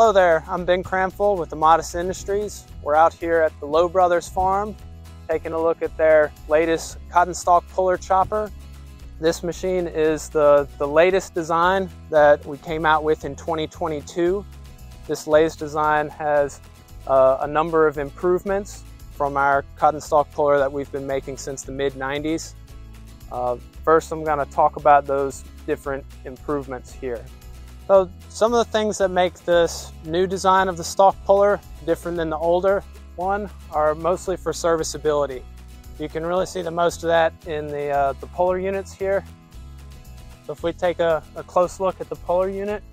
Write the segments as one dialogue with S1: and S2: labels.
S1: Hello there, I'm Ben Cranfill with the AMADAS Industries. We're out here at the Lowe Brothers farm taking a look at their latest cotton stalk puller chopper. This machine is the, the latest design that we came out with in 2022. This latest design has uh, a number of improvements from our cotton stalk puller that we've been making since the mid 90s. Uh, first, I'm gonna talk about those different improvements here. So some of the things that make this new design of the stalk puller different than the older one are mostly for serviceability. You can really see the most of that in the, uh, the puller units here. So if we take a, a close look at the puller unit,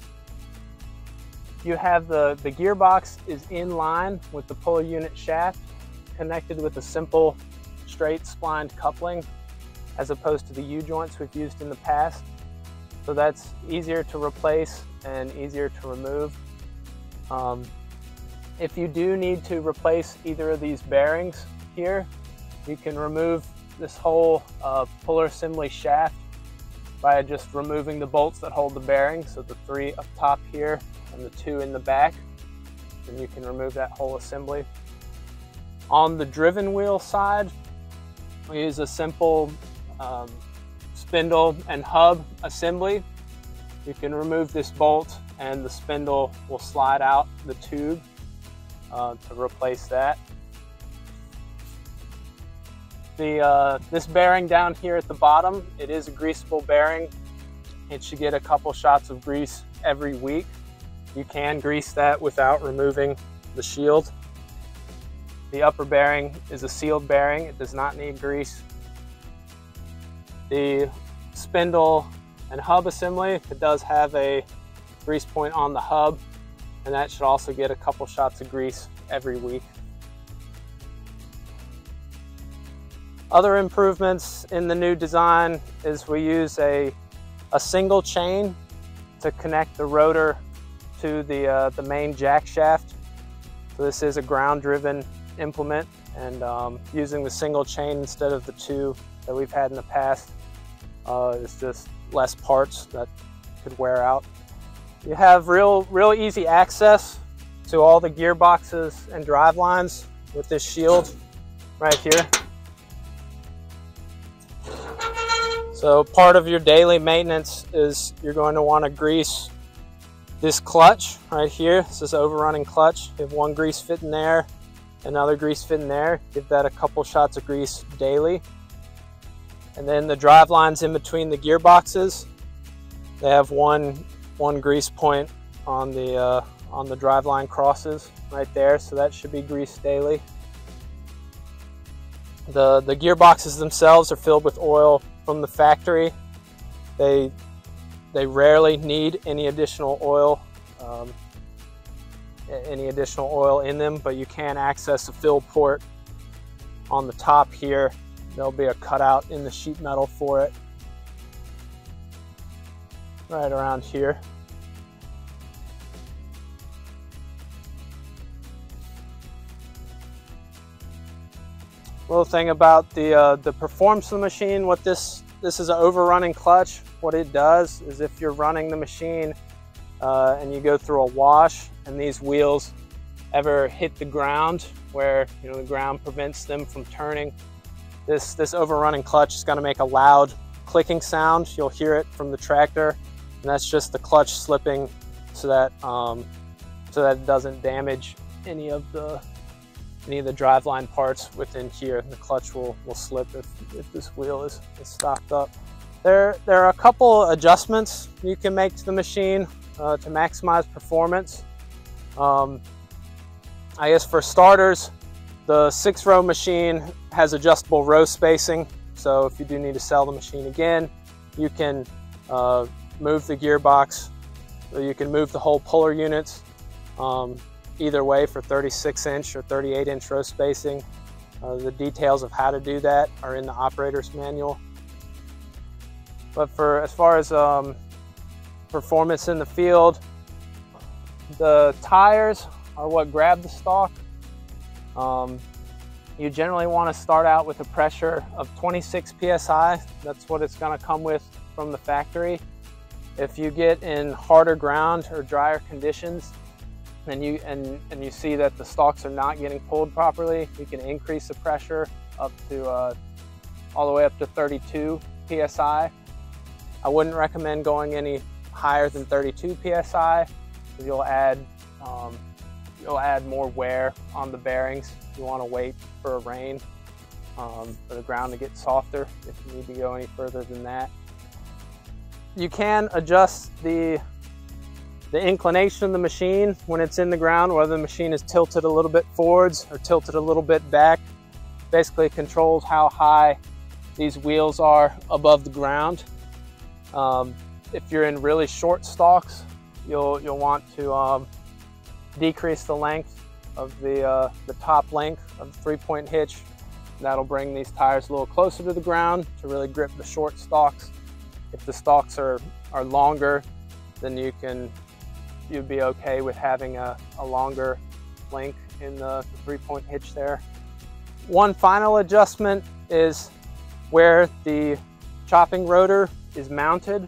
S1: you have the, the gearbox is in line with the puller unit shaft, connected with a simple straight splined coupling as opposed to the U-joints we've used in the past. So that's easier to replace and easier to remove. Um, if you do need to replace either of these bearings here, you can remove this whole uh, puller assembly shaft by just removing the bolts that hold the bearing. so the three up top here and the two in the back, and you can remove that whole assembly. On the driven wheel side, we use a simple um, spindle and hub assembly. You can remove this bolt and the spindle will slide out the tube uh, to replace that. The, uh, this bearing down here at the bottom, it is a greasable bearing. It should get a couple shots of grease every week. You can grease that without removing the shield. The upper bearing is a sealed bearing. It does not need grease. The spindle and hub assembly, it does have a grease point on the hub, and that should also get a couple shots of grease every week. Other improvements in the new design is we use a, a single chain to connect the rotor to the, uh, the main jack shaft. So this is a ground driven implement and um, using the single chain instead of the two that we've had in the past uh, is just less parts that could wear out. You have real, real easy access to all the gearboxes and drive lines with this shield right here. So part of your daily maintenance is you're going to want to grease this clutch right here. This is overrunning clutch. You have one grease fit in there, another grease fit in there. Give that a couple shots of grease daily. And then the drive lines in between the gearboxes, they have one, one grease point on the, uh, on the driveline crosses right there. So that should be greased daily. The, the gearboxes themselves are filled with oil from the factory. They, they rarely need any additional oil, um, any additional oil in them, but you can access a fill port on the top here There'll be a cutout in the sheet metal for it. Right around here. Little thing about the uh, the performance of the machine, what this this is an overrunning clutch. What it does is if you're running the machine uh, and you go through a wash and these wheels ever hit the ground where you know the ground prevents them from turning, this, this overrunning clutch is gonna make a loud clicking sound. You'll hear it from the tractor, and that's just the clutch slipping so that, um, so that it doesn't damage any of the any of the driveline parts within here. The clutch will, will slip if, if this wheel is, is stocked up. There, there are a couple adjustments you can make to the machine uh, to maximize performance. Um, I guess for starters, the six row machine has adjustable row spacing. So if you do need to sell the machine again, you can uh, move the gearbox, or you can move the whole puller units um, either way for 36 inch or 38 inch row spacing. Uh, the details of how to do that are in the operator's manual. But for as far as um, performance in the field, the tires are what grab the stalk. Um, you generally want to start out with a pressure of 26 psi. That's what it's going to come with from the factory. If you get in harder ground or drier conditions, and you and and you see that the stalks are not getting pulled properly, you can increase the pressure up to uh, all the way up to 32 psi. I wouldn't recommend going any higher than 32 psi you'll add um, you'll add more wear on the bearings. You want to wait for a rain um, for the ground to get softer if you need to go any further than that. You can adjust the the inclination of the machine when it's in the ground, whether the machine is tilted a little bit forwards or tilted a little bit back, basically controls how high these wheels are above the ground. Um, if you're in really short stalks, you'll, you'll want to um, decrease the length of the, uh, the top length of the three-point hitch. That'll bring these tires a little closer to the ground to really grip the short stalks. If the stalks are, are longer, then you can you'd be okay with having a, a longer link in the, the three-point hitch there. One final adjustment is where the chopping rotor is mounted.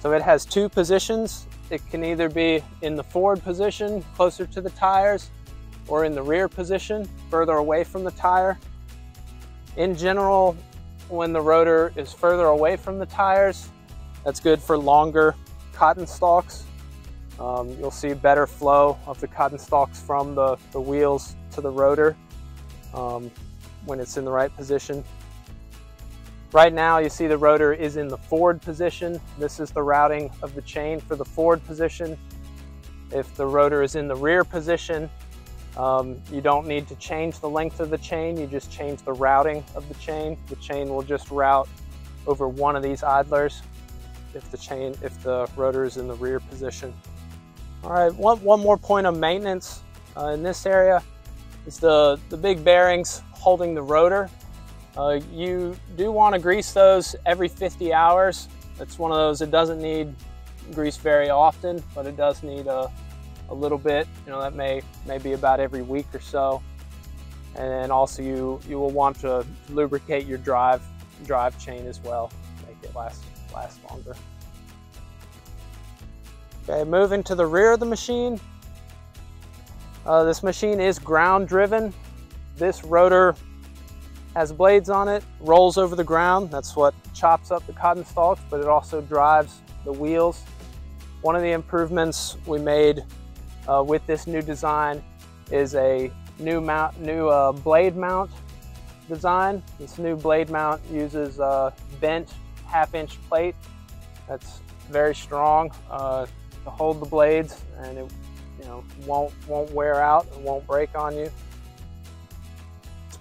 S1: So it has two positions. It can either be in the forward position, closer to the tires, or in the rear position, further away from the tire. In general, when the rotor is further away from the tires, that's good for longer cotton stalks um, you'll see better flow of the cotton stalks from the, the wheels to the rotor um, when it's in the right position. Right now you see the rotor is in the forward position. This is the routing of the chain for the forward position. If the rotor is in the rear position, um, you don't need to change the length of the chain, you just change the routing of the chain. The chain will just route over one of these idlers if the chain, if the rotor is in the rear position. All right, one, one more point of maintenance uh, in this area is the, the big bearings holding the rotor. Uh, you do want to grease those every 50 hours. It's one of those, it doesn't need grease very often, but it does need a, a little bit. You know, that may, may be about every week or so. And then also you, you will want to lubricate your drive, drive chain as well, make it last, last longer. Okay, moving to the rear of the machine. Uh, this machine is ground driven. This rotor has blades on it, rolls over the ground. That's what chops up the cotton stalks, but it also drives the wheels. One of the improvements we made uh, with this new design is a new mount, new uh, blade mount design. This new blade mount uses a bent half inch plate that's very strong. Uh, to hold the blades and it you know won't won't wear out and won't break on you.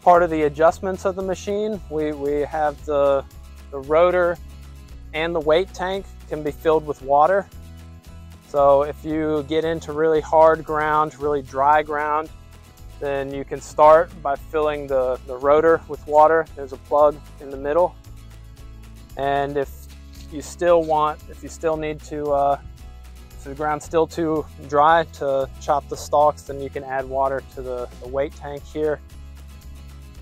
S1: Part of the adjustments of the machine. We, we have the, the rotor and the weight tank can be filled with water. So if you get into really hard ground, really dry ground, then you can start by filling the, the rotor with water. There's a plug in the middle. And if you still want, if you still need to uh, if the ground's still too dry to chop the stalks, then you can add water to the, the weight tank here.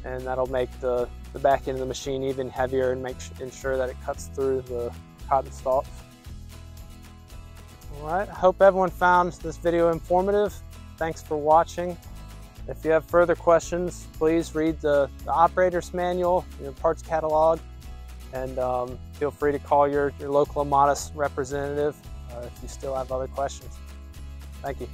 S1: And that'll make the, the back end of the machine even heavier and make ensure that it cuts through the cotton stalks. All right, I hope everyone found this video informative. Thanks for watching. If you have further questions, please read the, the operator's manual, your parts catalog, and um, feel free to call your, your local AMADAS representative uh, if you still have other questions. Thank you.